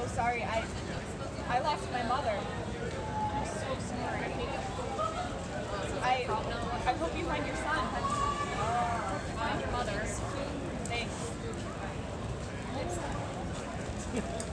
so sorry. I I lost my mother. I'm so sorry. I I hope you find your son. Find your mother. Thanks.